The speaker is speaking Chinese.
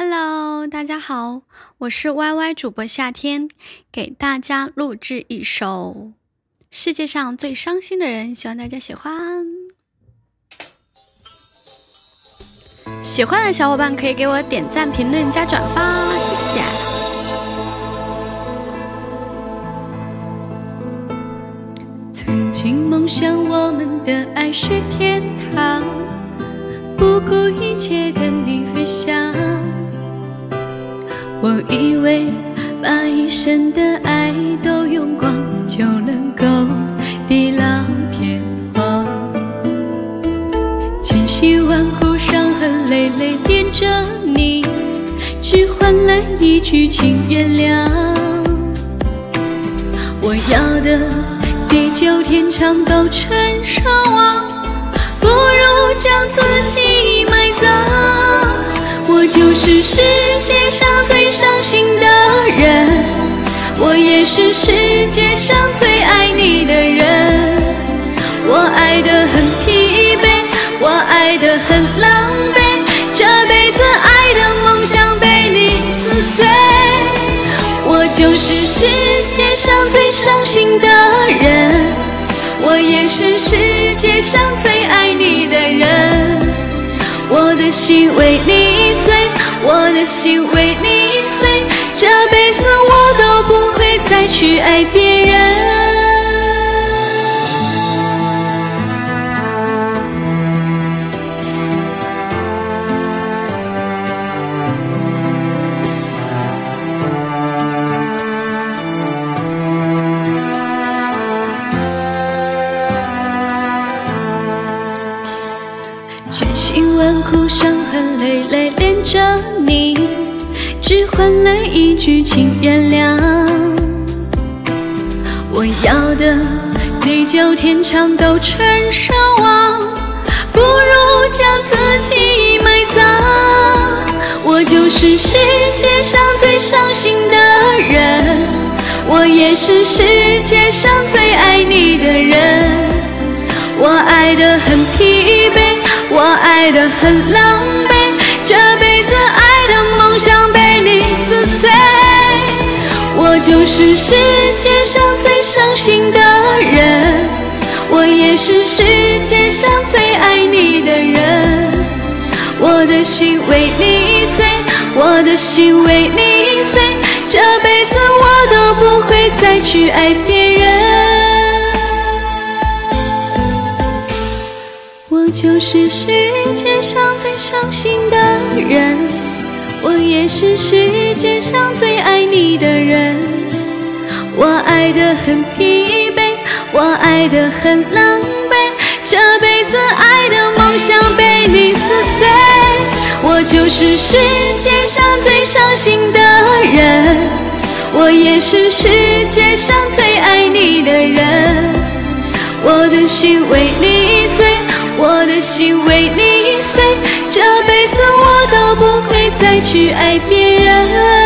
Hello，大家好，我是 YY 主播夏天，给大家录制一首《世界上最伤心的人》，希望大家喜欢。喜欢的小伙伴可以给我点赞、评论、加转发，谢谢。曾经梦想我们的爱是天堂，不顾一切跟以为把一生的爱都用光，就能够地老天荒。千辛万苦，伤痕累累恋着你，只换来一句请原谅。我要的地久天长都成奢望，不如将自己埋。是世界上最伤心的人，我也是世界上最爱你的人。我爱得很疲惫，我爱得很狼狈，这辈子爱的梦想被你撕碎。我就是世界上最伤心的人，我也是世界上最爱你的人。我的心为你醉，我的心为你碎，这辈子我都不会再去爱别人。千辛万苦伤痕累累恋着你，只换来一句请原谅。我要的地久天长都成奢望，不如将自己埋葬。我就是世界上最伤心的人，我也是世界上爱得很狼狈，这辈子爱的梦想被你撕碎。我就是世界上最伤心的人，我也是世界上最爱你的人。我的心为你醉，我的心为你碎，这辈子我都不会再去爱别人。就是世界上最伤心的人，我也是世界上最爱你的人。我爱得很疲惫，我爱得很狼狈，这辈子爱的梦想被你撕碎。我就是世界上最伤心的人，我也是世界上最爱你的人。我的心为你醉。我的心为你碎，这辈子我都不会再去爱别人。